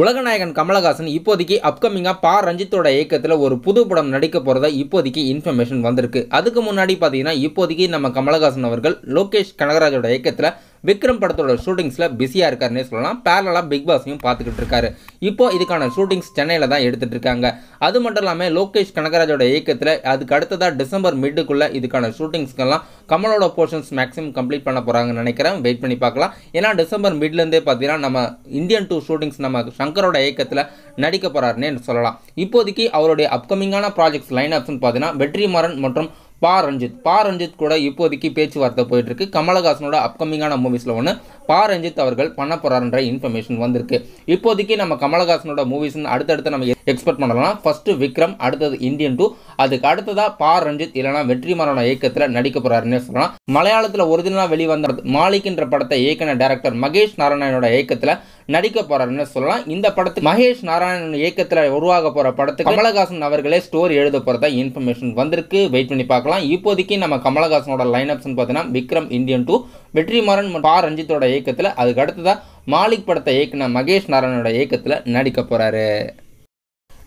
உலகநாயகன் கமலஹாசன் இப்போதைக்கு அப்கமிங்காக பா. ரஞ்சித்தோட இயக்கத்தில் ஒரு புது படம் நடிக்க போகிறதா இப்போதைக்கு இன்ஃபர்மேஷன் வந்திருக்கு. அதுக்கு முன்னாடி பார்த்தீங்கன்னா இப்போதைக்கு நம்ம கமலஹாசன் அவர்கள் லோகேஷ் கனகராஜோட இயக்கத்தில் விக்ரம் படத்தோட ஷூட்டிங்ஸில் பிஸியாக இருக்காருன்னே சொல்லலாம். பேரலாக பிக் பாஸையும் பார்த்துக்கிட்டு இருக்காரு. இப்போ இதுக்கான ஷூட்டிங்ஸ் சென்னையில் தான் எடுத்துட்டு இருக்காங்க. அது மட்டும் இல்லாமல் லோகேஷ் கனகராஜோட இயக்கத்தில் அதுக்கு அடுத்ததாக டிசம்பர் மிட்டுக்குள்ளே இதுக்கான ஷூட்டிங்ஸ்க்கெல்லாம் கமலோட போர்ஷன்ஸ் மேக்ஸிமம் கம்ப்ளீட் பண்ண போகிறாங்கன்னு நினைக்கிறேன். வெயிட் பண்ணி பார்க்கலாம். ஏன்னா டிசம்பர் மிட்லேருந்தே பார்த்தீங்கன்னா நம்ம இந்தியன் டூ ஷூட்டிங்ஸ் நம்ம சங்கரோட இயக்கத்தில் நடிக்க போகிறாருன்னு சொல்லலாம். இப்போதைக்கு அவருடைய அப்கமிங்கான ப்ராஜெக்ட்ஸ் லைன் அப்ஸ்னு பார்த்தீங்கன்னா வெற்றிமாறன் மற்றும் பா ரஞ்சித் பா ரஞ்சித் கூட இப்போதைக்கு பேச்சுவார்த்தை போயிட்டு இருக்கு. கமலஹாசனோட அப்கமிங்கான மூவிஸில் ஒன்று பா ரஞ்சித் அவர்கள் பண்ண போறாருன்ற இன்ஃபர்மேஷன் வந்திருக்கு. இப்போதைக்கு நம்ம கமலஹாசனோட மூவிஸ்னு அடுத்தடுத்து நம்ம எக்ஸ்பெக்ட் பண்ணலாம். ஃபஸ்ட்டு விக்ரம் அடுத்தது இந்தியன் டூ அதுக்கு அடுத்ததா பா ரஞ்சித் இல்லைனா வெற்றிமாறனோட இயக்கத்தில் நடிக்க போறாருன்னே சொல்லலாம். மலையாளத்தில் ஒரிஜினலாக வெளிவந்த மாலிக்ன்ற படத்தை இயக்கின டேரக்டர் மகேஷ் நாராயணனோட இயக்கத்தில் நடிக்க போறாருன்னு சொல்லலாம். இந்த படத்துக்கு மகேஷ் நாராயணன் இயக்கத்தில் உருவாக போற படத்துக்கு கமலஹாசன் அவர்களே ஸ்டோரி எழுத போறதா இன்ஃபர்மேஷன் வந்திருக்கு. வெயிட் பண்ணி பார்க்கலாம். இப்போதைக்கு நம்ம கமலஹாசனோட லைன் அப்ஸ்னு பார்த்தீங்கன்னா விக்ரம் இந்தியன் டூ வெற்றிமாறன் பா. ரஞ்சித்தோட இயக்கத்தில் அதுக்கு அடுத்ததாக மாலிக் படத்தை இயக்குன மகேஷ் நாராயணோட இயக்கத்தில் நடிக்க போகிறாரு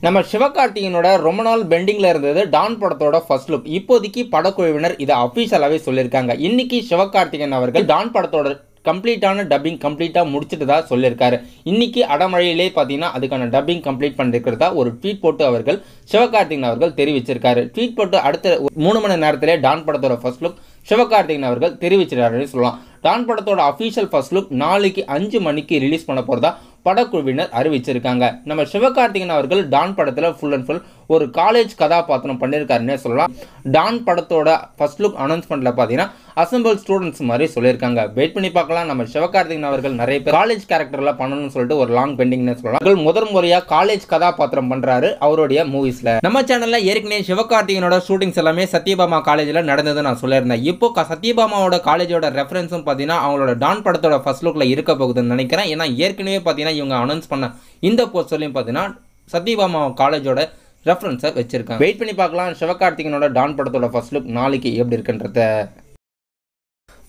நம்ம சிவகார்த்திகனோட ரொம்ப நாள் பெண்டிங்கில் இருந்தது டான் படத்தோட ஃபர்ஸ்ட் லுக் இப்போதைக்கு படக்குழுவினர் இதை அஃபீஷியலாகவே சொல்லியிருக்காங்க. இன்னைக்கு சிவகார்த்திகன் அவர்கள் டான் படத்தோட கம்ப்ளீட்டான டப்பிங் கம்ப்ளீட்டாக முடிச்சுட்டு தான் சொல்லியிருக்காரு. இன்னைக்கு அடமழையிலே பார்த்தீங்கன்னா அதுக்கான டப்பிங் கம்ப்ளீட் பண்ணிருக்கிறதா ஒரு ட்வீட் போட்டு அவர்கள் சிவகார்த்திகன் அவர்கள் தெரிவிச்சிருக்காரு. ட்வீட் போட்டு அடுத்த மூணு மணி நேரத்திலே டான் படத்தோட ஃபர்ஸ்ட் லுக் சிவகார்த்திகன் அவர்கள் தெரிவிச்சிருக்காருன்னு சொல்லலாம். டான் படத்தோட அஃபீஷியல் ஃபர்ஸ்ட் லுக் நாளைக்கு அஞ்சு மணிக்கு ரிலீஸ் பண்ண போகிறதா படக்குழுவினர் அறிவிச்சிருக்காங்க. நம்ம சிவகார்த்திகன் அவர்கள் டான் படத்தில் ஃபுல் அண்ட் ஃபுல் ஒரு காலேஜ் கதாபாத்திரம் பண்ணியிருக்காருன்னே சொல்லலாம். டான் படத்தோட ஃபர்ஸ்ட் லுக் அனௌன்ஸ்மெண்ட்டில் பார்த்தீங்கன்னா அசம்பிள் ஸ்டூடெண்ட்ஸ் மாதிரி சொல்லியிருக்காங்க. வெயிட் பண்ணி பார்க்கலாம். நம்ம சிவகார்த்திகன் அவர்கள் நிறைய பேர் காலேஜ் கேரக்டரில் பண்ணணும்னு சொல்லிட்டு ஒரு லாங் பெண்டிங்னு சொல்லலாம். அவர்கள் முதல் முறையாக காலேஜ் கதாபாத்திரம் பண்ணுறாரு அவருடைய மூவிஸில் நம்ம சேனலில் ஏற்கனவே சிவகார்த்திகனோட ஷூட்டிங்ஸ் எல்லாமே சத்யபாமா காலேஜில் நடந்தது நான் சொல்லியிருந்தேன். இப்போ சத்யபாமாவோட காலேஜோட ரெஃபரன்ஸும் பார்த்தீங்கன்னா அவங்களோட டான் படத்தோட ஃபர்ஸ்ட் லுக்கில் இருக்க போகுதுன்னு நினைக்கிறேன். ஏன்னா ஏற்கனவே பார்த்தீங்கன்னா இவங்க அனௌன்ஸ் பண்ண இந்த போஸ்டர்லையும் பார்த்தீங்கன்னா சத்யபாமா காலேஜோட ரெஃபரன்ஸை வச்சிருக்காங்க. வெயிட் பண்ணி பார்க்கலாம். சிவகார்த்திகனோட டான் படத்தோட ஃபர்ஸ்ட் லுக் நாளைக்கு எப்படி இருக்குன்றத.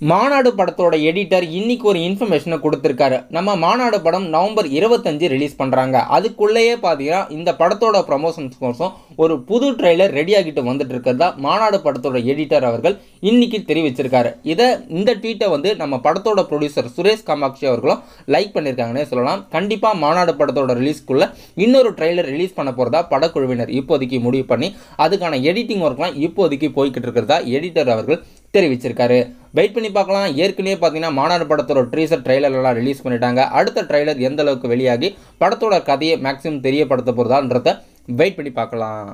மாநாடு படத்தோட எடிட்டர் இன்னைக்கு ஒரு இன்ஃபர்மேஷனை கொடுத்துருக்காரு. நம்ம மாநாடு படம் நவம்பர் இருபத்தஞ்சு ரிலீஸ் பண்ணுறாங்க அதுக்குள்ளேயே பார்த்தீங்கன்னா இந்த படத்தோட ப்ரமோஷன்ஸ் கோசம் ஒரு புது ட்ரெய்லர் ரெடி ஆகிட்டு வந்துட்டு இருக்கிறதா மாநாடு படத்தோட எடிட்டர் அவர்கள் இன்னைக்கு தெரிவிச்சிருக்காரு. இதை இந்த ட்வீட்டை வந்து நம்ம படத்தோட ப்ரொடியூசர் சுரேஷ் காமாட்சி அவர்களும் லைக் பண்ணியிருக்காங்கன்னே சொல்லலாம். கண்டிப்பாக மாநாடு படத்தோட ரிலீஸ்க்குள்ள இன்னொரு ட்ரெய்லர் ரிலீஸ் பண்ண போகிறதா படக்குழுவினர் இப்போதைக்கு முடிவு பண்ணி அதுக்கான எடிட்டிங் ஒர்க்லாம் இப்போதைக்கு போய்கிட்டு இருக்கிறதா எடிட்டர் அவர்கள் தெரிவிச்சிருக்காரு. வெயிட் பண்ணி பார்க்கலாம். ஏற்கனவே பார்த்தீங்கன்னா மாநாடு படத்தோட ட்ரீசர் ட்ரெய்லர் ரிலீஸ் பண்ணிட்டாங்க. அடுத்த ட்ரெய்லர் எந்த அளவுக்கு வெளியாகி படத்தோட கதையை மேக்ஸிமம் தெரியப்படுத்த போகிறதான்றத வெயிட் பண்ணி பார்க்கலாம்.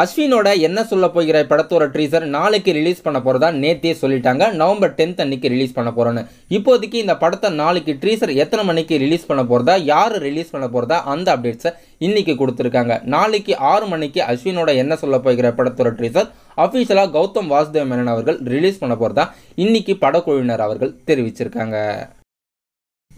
அஸ்வினோட என்ன சொல்ல போகிற படத்தோட ட்ரீசர் நாளைக்கு ரிலீஸ் பண்ண போகிறதா நேத்தே சொல்லிட்டாங்க. நவம்பர் டென்த் அன்னைக்கு ரிலீஸ் பண்ண போகிறோன்னு இப்போதைக்கு இந்த படத்தை நாளைக்கு ட்ரீசர் எத்தனை மணிக்கு ரிலீஸ் பண்ண போகிறதா யார் ரிலீஸ் பண்ண போகிறதா அந்த அப்டேட்ஸை இன்னைக்கு கொடுத்துருக்காங்க. நாளைக்கு ஆறு மணிக்கு அஸ்வினோட என்ன சொல்ல போகிற படத்தோட ட்ரீசர் அஃபீஷியலாக கௌதம் வாசுதேவ் மேனன் அவர்கள் ரிலீஸ் பண்ண போகிறதா இன்னைக்கு படக்குழுவினர் அவர்கள் தெரிவிச்சிருக்காங்க.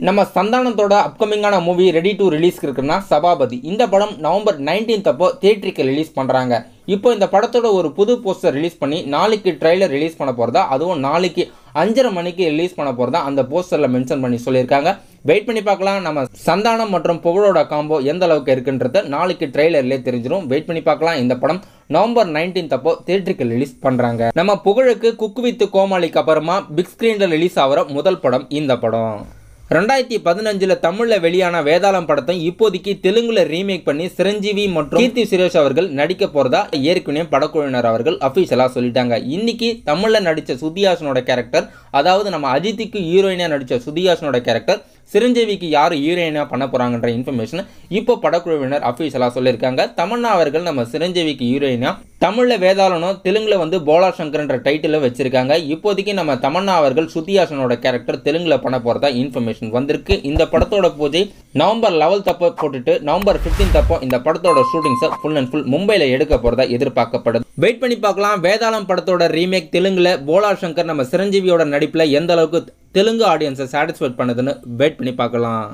நம்ம சந்தானத்தோட அப்கமிங்கான மூவி ரெடி டு ரிலீஸ் இருக்குன்னா சபாபதி. இந்த படம் நவம்பர் 19th அப்போ தியேட்டருக்கு ரிலீஸ் பண்ணுறாங்க இப்போ இந்த படத்தோட ஒரு புது போஸ்டர் ரிலீஸ் பண்ணி நாளைக்கு ட்ரெய்லர் ரிலீஸ் பண்ண போகிறதா அதுவும் நாளைக்கு அஞ்சரை மணிக்கு ரிலீஸ் பண்ண போகிறதா அந்த போஸ்டரில் மென்ஷன் பண்ணி சொல்லியிருக்காங்க. வெயிட் பண்ணி பார்க்கலாம். நம்ம சந்தானம் மற்றும் புகழோட காம்போ எந்த அளவுக்கு இருக்குன்றத நாளைக்கு ட்ரெய்லர்லேயே தெரிஞ்சிடும் வெயிட் பண்ணி பார்க்கலாம். இந்த படம் நவம்பர் 19th அப்போ தியேட்டருக்கு ரிலீஸ் பண்ணுறாங்க நம்ம புகழுக்கு குக்கு வித் கோமாளிக்கு அப்புறமா பிக் ஸ்க்ரீனில் ரிலீஸ் ஆகிற முதல் படம் இந்த படம். ரெண்டாயிரத்தி பதினஞ்சில் தமிழில் வெளியான வேதாளம் படத்தை இப்போதைக்கு தெலுங்குல ரீமேக் பண்ணி சிரஞ்சீவி மற்றும் கீர்த்தி சுரேஷ் அவர்கள் நடிக்க போறதா ஏற்கனவே படக்குழுவினர் அவர்கள் அஃபீஷியலாக சொல்லிட்டாங்க. இன்னைக்கு தமிழில் நடித்த சுதியாசனோட கேரக்டர் அதாவது நம்ம அஜித்துக்கு ஹீரோயினாக நடித்த சுதியாசனோட கேரக்டர் சிரஞ்சீவிக்கு யார் ஹீரோயினாக பண்ண போகிறாங்கன்ற இன்ஃபர்மேஷன் இப்போ படக்குழுவினர் அஃபீஷியலாக சொல்லியிருக்காங்க. தமன்னா அவர்கள் நம்ம சிரஞ்சீவிக்கு ஹீரோயினாக தமிழில் வேதாளனும் தெலுங்கில் வந்து போலா சங்கர்ன்ற டைட்டிலும் வச்சுருக்காங்க. இப்போதைக்கு நம்ம தமன்னா அவர்கள் சுத்தியாசனோட கேரக்டர் தெலுங்கில் பண்ண போகிறதா இன்ஃபர்மேஷன் வந்திருக்கு. இந்த படத்தோட பூஜை நவம்பர் லெவல்த் தப்போ போட்டுட்டு நவம்பர் ஃபிஃப்டீன் தப்போ இந்த படத்தோட ஷூட்டிங்ஸை ஃபுல் அண்ட் ஃபுல் மும்பையில் எடுக்க போகிறதா எதிர்பார்க்கப்படுது. வெயிட் பண்ணி பார்க்கலாம். வேதாளம் படத்தோட ரீமேக் தெலுங்கில் போலா சங்கர் நம்ம சிரஞ்சீவியோட நடிப்பில் எந்த அளவுக்கு தெலுங்கு ஆடியன்ஸை சாட்டிஸ்ஃபைட் பண்ணுதுன்னு வெயிட் பண்ணி பார்க்கலாம்.